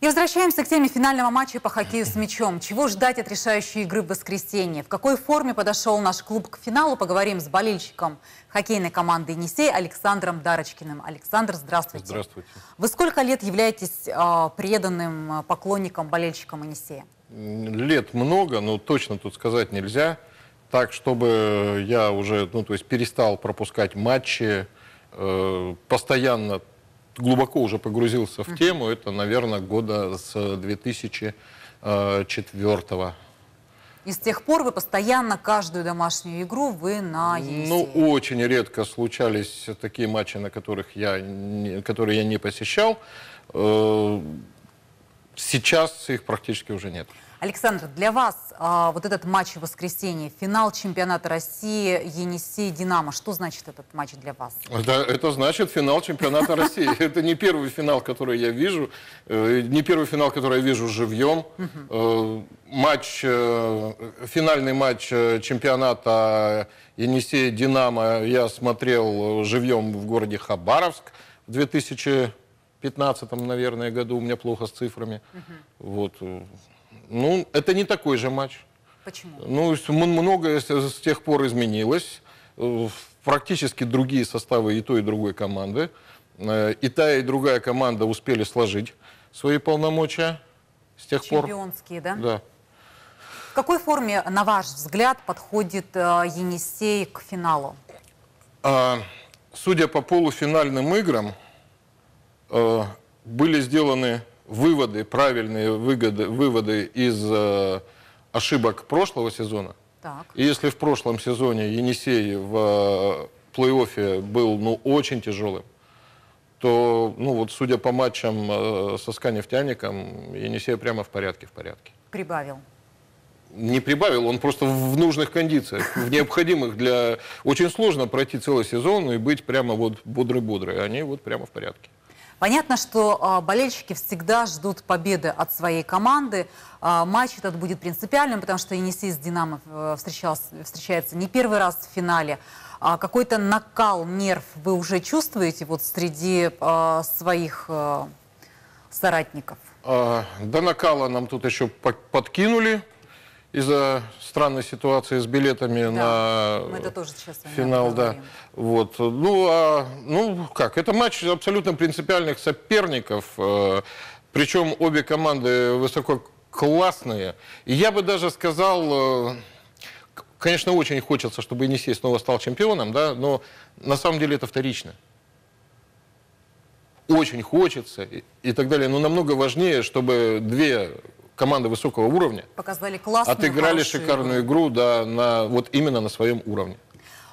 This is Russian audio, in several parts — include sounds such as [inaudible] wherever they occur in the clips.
И возвращаемся к теме финального матча по хоккею с мячом. Чего ждать от решающей игры в воскресенье? В какой форме подошел наш клуб к финалу? Поговорим с болельщиком хоккейной команды «Енисей» Александром Дарочкиным. Александр, здравствуйте. Здравствуйте. Вы сколько лет являетесь э, преданным поклонником, болельщиком «Енисея»? Лет много, но точно тут сказать нельзя. Так, чтобы я уже, ну, то есть перестал пропускать матчи, э, постоянно глубоко уже погрузился в тему, это, наверное, года с 2004 -го. И с тех пор вы постоянно каждую домашнюю игру вы на Енисее? Ну, очень редко случались такие матчи, на которых я, не, которые я не посещал. Э, сейчас их практически уже нет. Александр, для вас а, вот этот матч в воскресенье, финал чемпионата России Енисей-Динамо, что значит этот матч для вас? Это, это значит финал чемпионата России. [laughs] Это не первый финал, который я вижу, э, не первый финал, который я вижу живьем. Э, матч, э, финальный матч чемпионата Енисей-Динамо я смотрел живьем в городе Хабаровск в 2015, наверное, году. У меня плохо с цифрами. Вот. Ну, это не такой же матч. Почему? Ну, многое с тех пор изменилось. Э, практически другие составы и той, и другой команды. Э, и та, и другая команда успели сложить свои полномочия с тех пор. Чемпионские, да? Да. В какой форме, на ваш взгляд, подходит э, Енисей к финалу? А, судя по полуфинальным играм, были сделаны выводы, правильные выгоды, выводы из э, ошибок прошлого сезона. Так. И если в прошлом сезоне Енисей в э, плей-оффе был ну, очень тяжелым, то, ну вот, судя по матчам э, со Сканефтяником, Енисей прямо в порядке, в порядке. Прибавил. Не прибавил, он просто в нужных кондициях, в необходимых для... Очень сложно пройти целый сезон и быть прямо вот бодрый-бодрый. Они вот прямо в порядке. Понятно, что э, болельщики всегда ждут победы от своей команды. Э, матч этот будет принципиальным, потому что Енисей с «Динамо» э, встречается не первый раз в финале. А какой-то накал, нерв вы уже чувствуете вот среди своих э, соратников? А, до накала нам тут еще подкинули из-за странной ситуации с билетами да, на мы это тоже сейчас финал, да. Вот. Ну, а, ну, как, это матч абсолютно принципиальных соперников, э, причем обе команды высококлассные. И я бы даже сказал, э, конечно, очень хочется, чтобы Енисей снова стал чемпионом, да, но на самом деле это вторично. Очень хочется и, и так далее, но намного важнее, чтобы две команды высокого уровня Показали классную, отыграли шикарную игру, да, на, вот именно на своем уровне.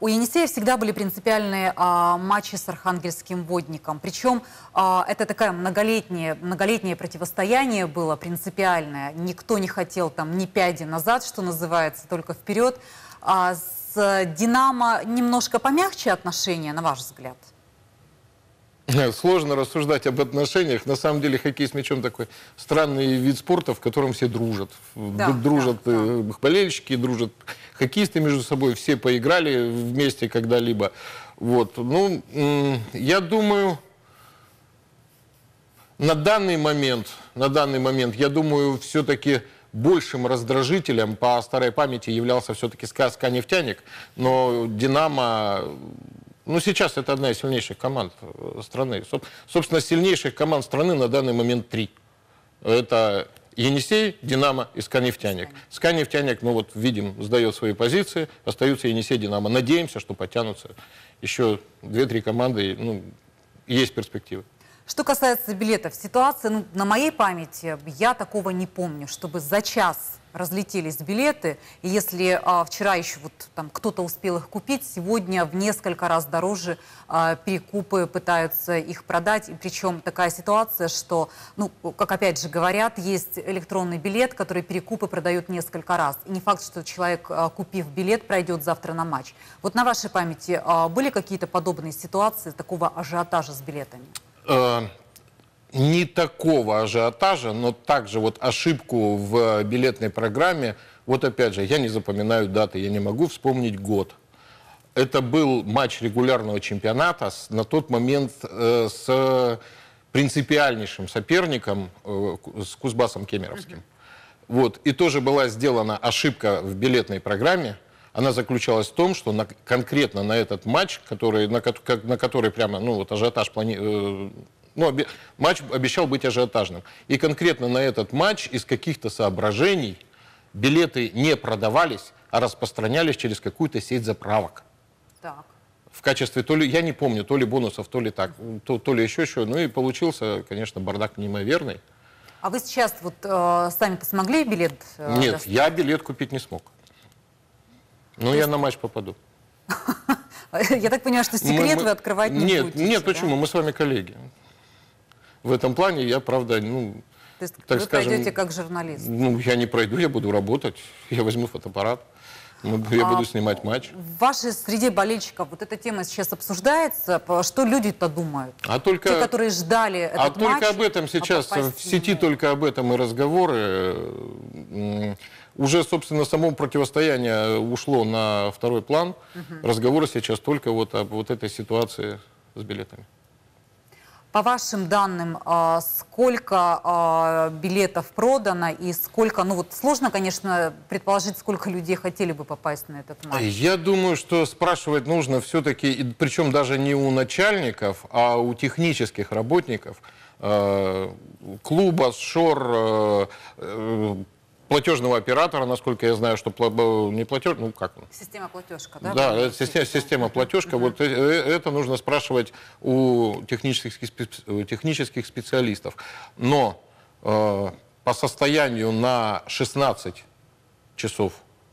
У Енисея всегда были принципиальные а, матчи с архангельским водником. Причем а, это такое многолетнее, многолетнее противостояние было принципиальное. Никто не хотел там ни пяди назад, что называется, только вперед. А с «Динамо» немножко помягче отношения, на ваш взгляд? [laughs] Сложно рассуждать об отношениях. На самом деле хоккей с мячом такой странный вид спорта, в котором все дружат. Да, дружат да, э, да. болельщики, дружат хоккеисты между собой. Все поиграли вместе когда-либо. Вот. Ну, я думаю, на данный момент, на данный момент, я думаю, все-таки большим раздражителем по старой памяти являлся все-таки сказка «Нефтяник». Но «Динамо» Ну, сейчас это одна из сильнейших команд э, страны. Собственно, сильнейших команд страны на данный момент три. Это Енисей, Динамо и СКА-нефтяник. СКА-нефтяник, ну вот видим, сдает свои позиции, остаются Енисей, Динамо. Надеемся, что потянутся еще две-три команды, ну, есть перспективы. Что касается билетов, ситуация, ну, на моей памяти, я такого не помню, чтобы за час разлетелись билеты, и если а, вчера еще вот там кто-то успел их купить, сегодня в несколько раз дороже а, перекупы пытаются их продать, и причем такая ситуация, что, ну, как опять же говорят, есть электронный билет, который перекупы продают несколько раз, и не факт, что человек, а, купив билет, пройдет завтра на матч. Вот на вашей памяти а, были какие-то подобные ситуации, такого ажиотажа с билетами? Не такого ажиотажа, но также вот ошибку в билетной программе. Вот опять же, я не запоминаю даты, я не могу вспомнить год. Это был матч регулярного чемпионата с, на тот момент э, с принципиальнейшим соперником э, с Кузбассом Кемеровским. Вот. И тоже была сделана ошибка в билетной программе. Она заключалась в том, что на, конкретно на этот матч, который, на, на который прямо ну, вот ажиотаж плани, э, ну, матч обещал быть ажиотажным. И конкретно на этот матч из каких-то соображений билеты не продавались, а распространялись через какую-то сеть заправок. Так. В качестве, то ли, я не помню, то ли бонусов, то ли так, то, то ли еще что. Ну и получился, конечно, бардак неимоверный. А вы сейчас вот э, сами-то смогли билет? Э, Нет, достать? я билет купить не смог. Ну, я на матч попаду. [laughs] Я так понимаю, что секрет вы открывать не нет, будете. Нет, почему? Мы с вами коллеги. В этом плане я, правда, ну, То есть так вы скажем, пройдете как журналист? Ну, я не пройду, я буду работать, [laughs] я возьму фотоаппарат. Я буду а снимать матч. В вашей среде болельщиков вот эта тема сейчас обсуждается. Что люди-то думают? А только, Те, которые ждали этот а матч. А только об этом сейчас, в сети только об этом и разговоры. Уже, собственно, само противостояние ушло на второй план. Угу. Разговоры сейчас только вот об вот этой ситуации с билетами. По вашим данным, а, сколько а, билетов продано и сколько, ну вот сложно, конечно, предположить, сколько людей хотели бы попасть на этот матч? Я думаю, что спрашивать нужно все-таки, причем даже не у начальников, а у технических работников а, клуба, ШОР, платежного оператора, насколько я знаю, что не платеж, ну как Система платежка, да? Да, система, система платежка. Uh-huh. Вот э, э, это нужно спрашивать у технических, технических специалистов. Но э, по состоянию на 16 часов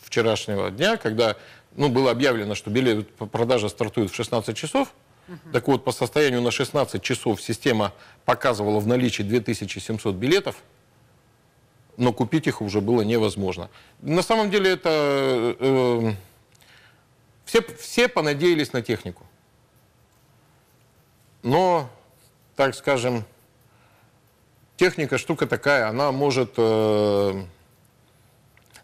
вчерашнего дня, когда ну, было объявлено, что билет, продажа стартует в 16 часов, uh-huh. так вот, по состоянию на 16 часов система показывала в наличии 2700 билетов, но купить их уже было невозможно. На самом деле это... Э, все, все понадеялись на технику. Но, так скажем, техника штука такая, она может... Э,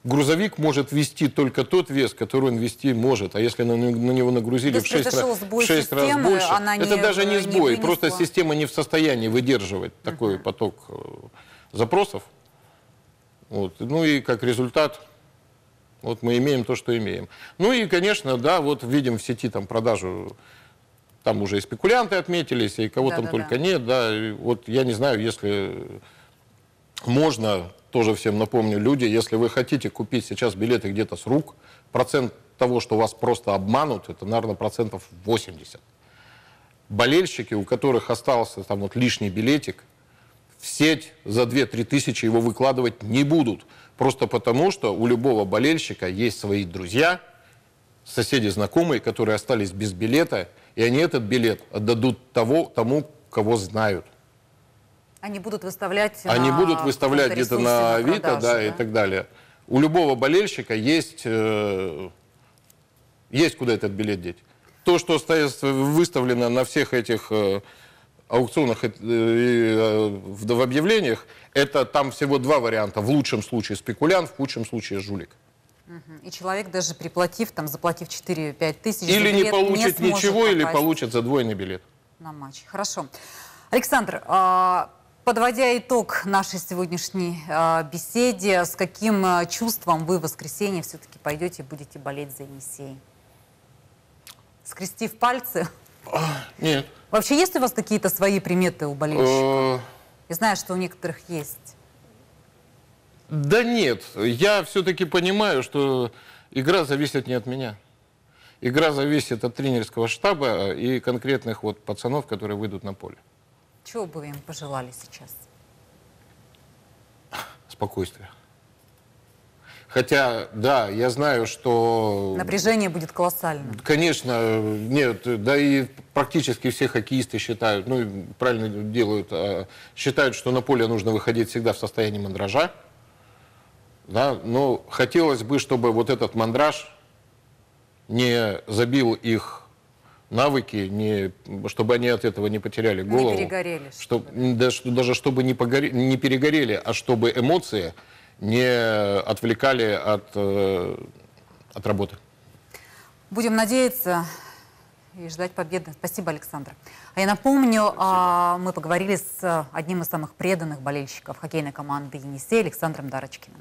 грузовик может вести только тот вес, который он вести может. А если на, на него нагрузили в 6, раз, в 6 системы, раз больше, это не, даже не сбой. Не просто система не в состоянии выдерживать uh -huh. такой поток э, запросов. Вот. Ну и как результат, вот мы имеем то, что имеем. Ну и, конечно, да, вот видим в сети там продажу, там уже и спекулянты отметились, и кого да, там да, только да. нет, да. И вот я не знаю, если можно, тоже всем напомню, люди, если вы хотите купить сейчас билеты где-то с рук, процент того, что вас просто обманут, это, наверное, процентов 80. Болельщики, у которых остался там вот лишний билетик, в сеть за 2-3 тысячи его выкладывать не будут. Просто потому, что у любого болельщика есть свои друзья, соседи, знакомые, которые остались без билета, и они этот билет отдадут того, тому, кого знают. Они будут выставлять Они на будут выставлять где-то на Авито, да, да, и так далее. У любого болельщика есть, э, есть куда этот билет деть. То, что выставлено на всех этих э, аукционах и э, в объявлениях, это там всего два варианта. В лучшем случае спекулянт, в худшем случае жулик. И человек даже приплатив, там, заплатив 4-5 тысяч Или билет, не получит не ничего, или получит задвоенный билет. На матч. Хорошо. Александр, а, подводя итог нашей сегодняшней а, беседе, с каким а, чувством вы в воскресенье все-таки пойдете и будете болеть за Енисей? Скрестив пальцы? Нет. Вообще есть у вас какие-то свои приметы у болельщиков? Э, Я знаю, что у некоторых есть. Да нет, я все-таки понимаю, что игра зависит не от меня. Игра зависит от тренерского штаба и конкретных вот пацанов, которые выйдут на поле. Чего бы вы им пожелали сейчас? Спокойствия. Хотя, да, я знаю, что... Напряжение будет колоссальным. Конечно, нет, да и практически все хоккеисты считают, ну, правильно делают, а, считают, что на поле нужно выходить всегда в состоянии мандража. Да, но хотелось бы, чтобы вот этот мандраж не забил их навыки, не, чтобы они от этого не потеряли голову. Не перегорели. Чтобы, да, даже чтобы не, погоре, не перегорели, а чтобы эмоции не отвлекали от, э, от работы. Будем надеяться, и ждать победы. Спасибо, Александр. А я напомню, а, мы поговорили с одним из самых преданных болельщиков хоккейной команды «Енисей» Александром Дарочкиным.